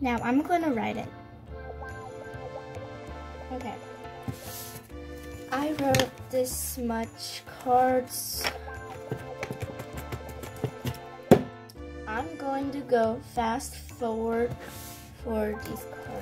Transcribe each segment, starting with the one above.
Now I'm going to write it. Okay. I wrote this much cards. I'm going to go fast forward for these cards.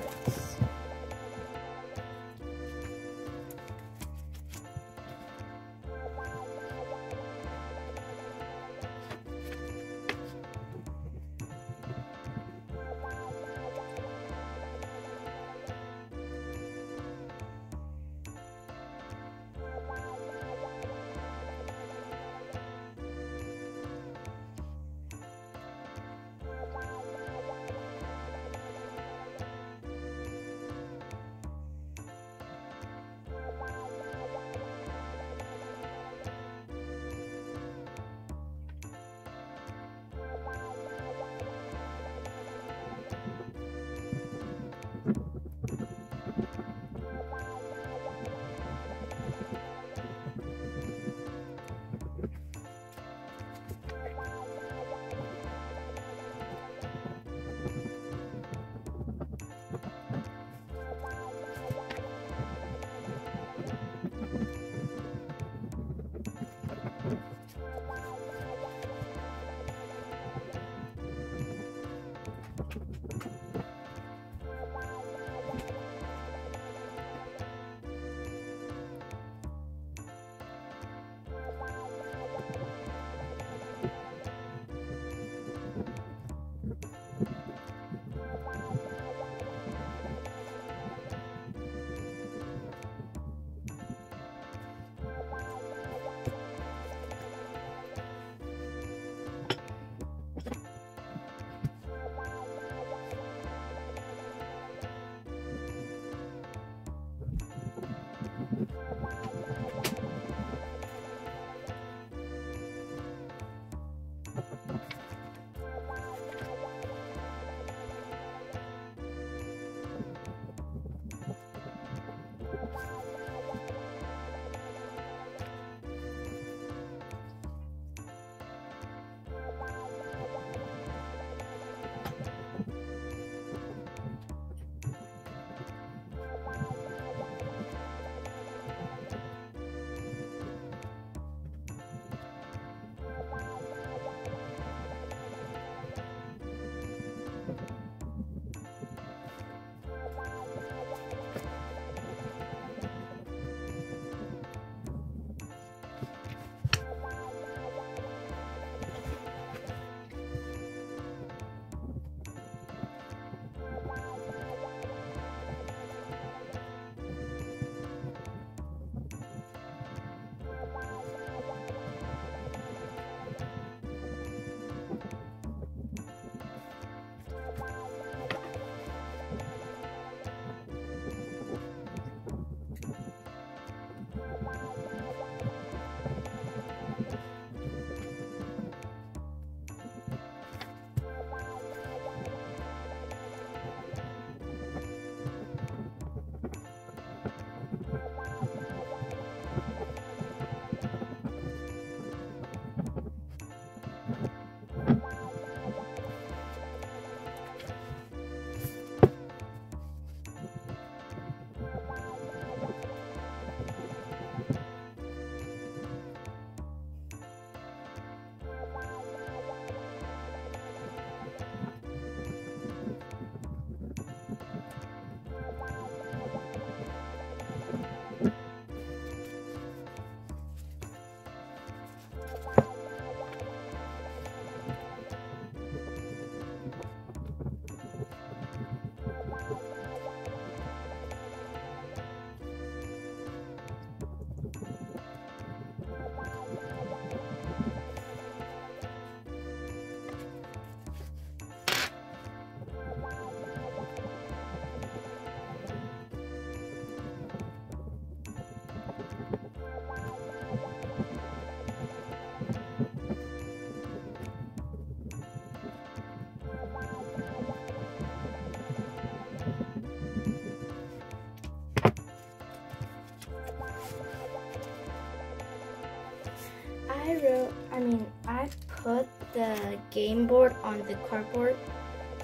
The game board on the cardboard.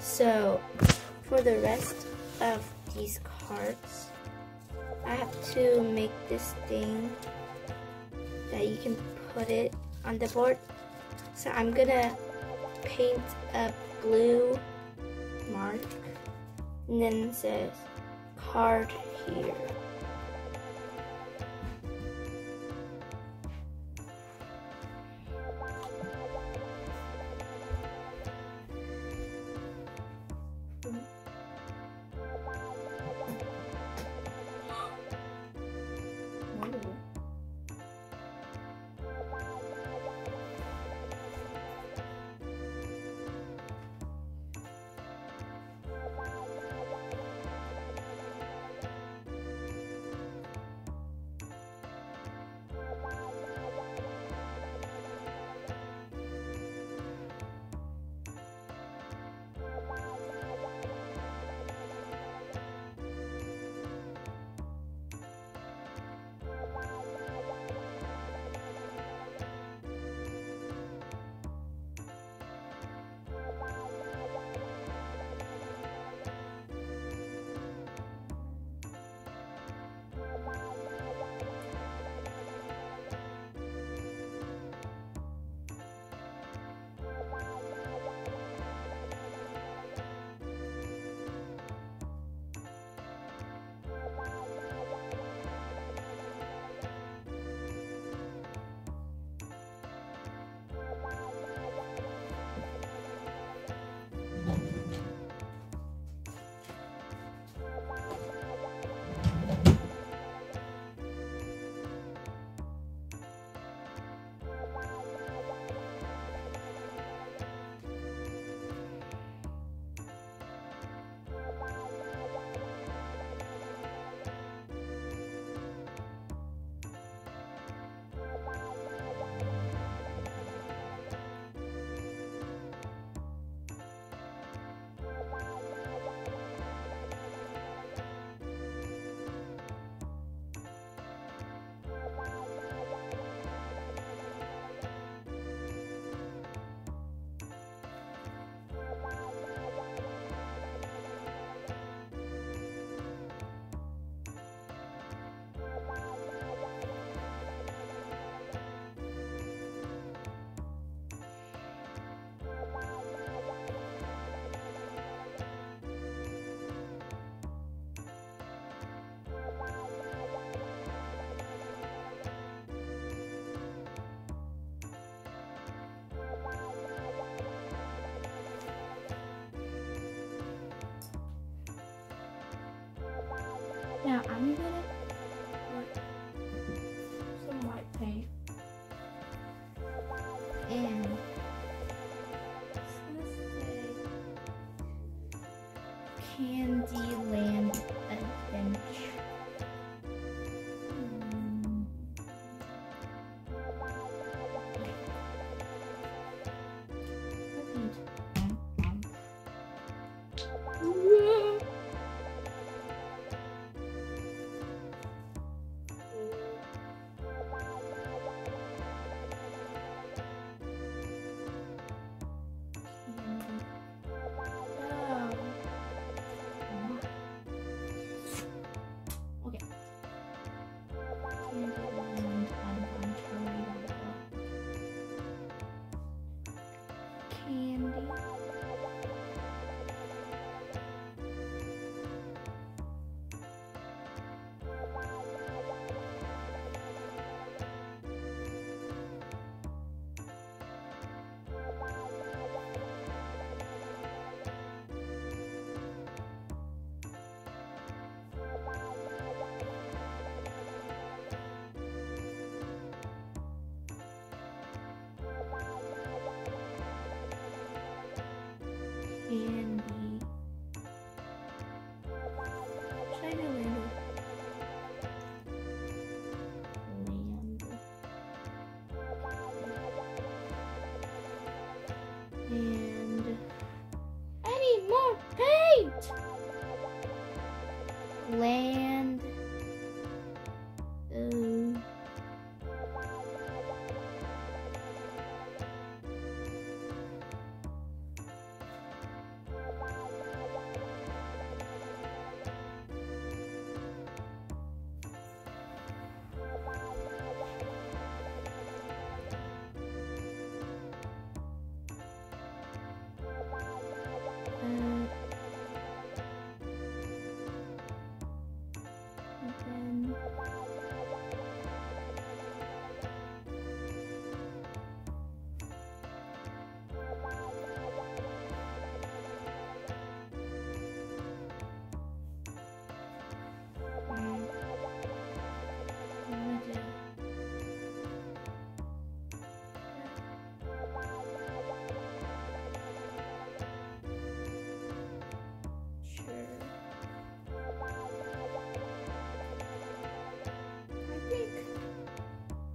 So for the rest of these cards, I have to make this thing that you can put it on the board. So I'm gonna paint a blue mark and then says card here. Now I'm gonna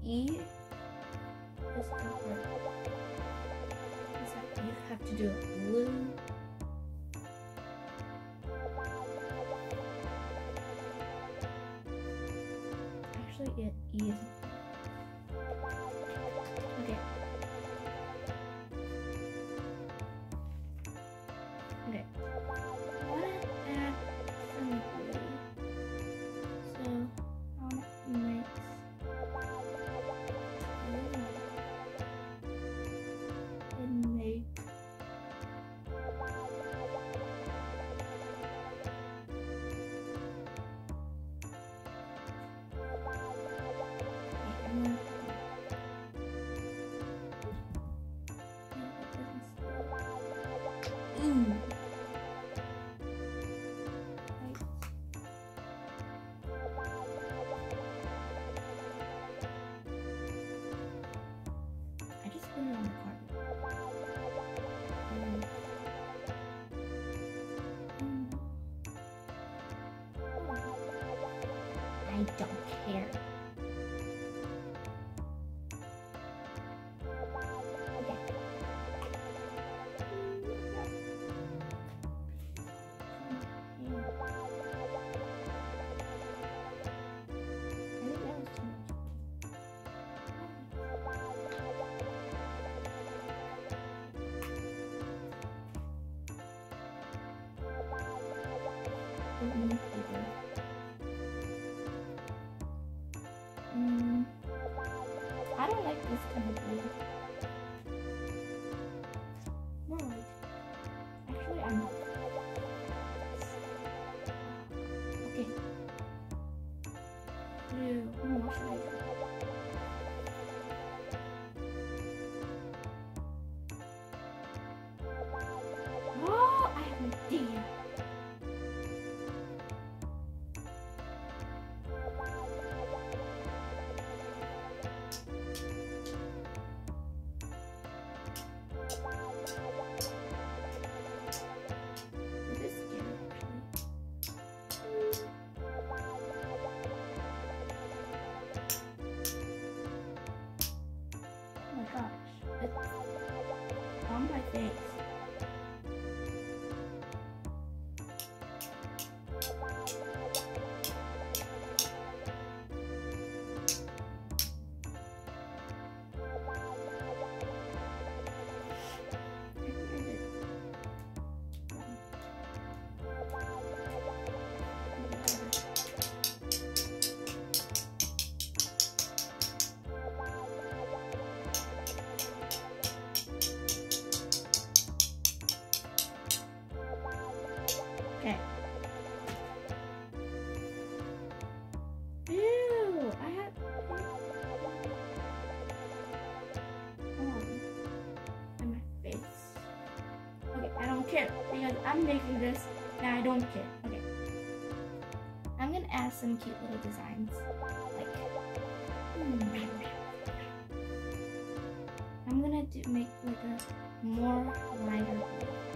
E is. Is that you have to do blue. Actually, it isn't. I don't care. I don't care because I'm making this and I don't care. Okay. I'm gonna add some cute little designs. Like, hmm. I'm gonna do make like a more lighter blue.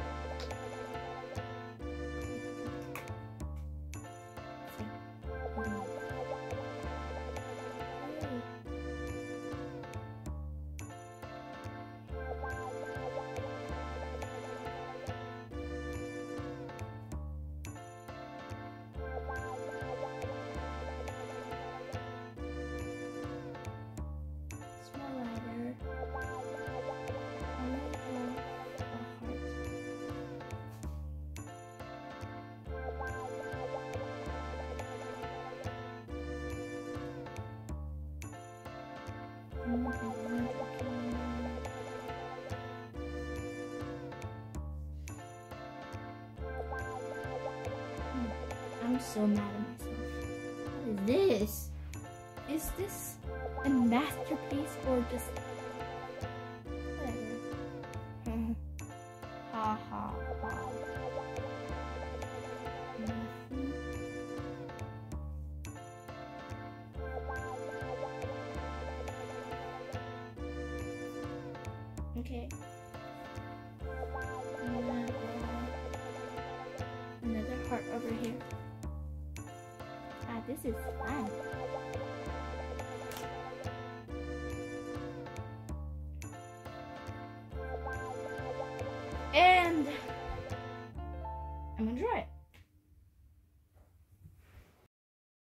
Hmm, I'm so mad at myself. What is this? Is this a masterpiece or just this is fun.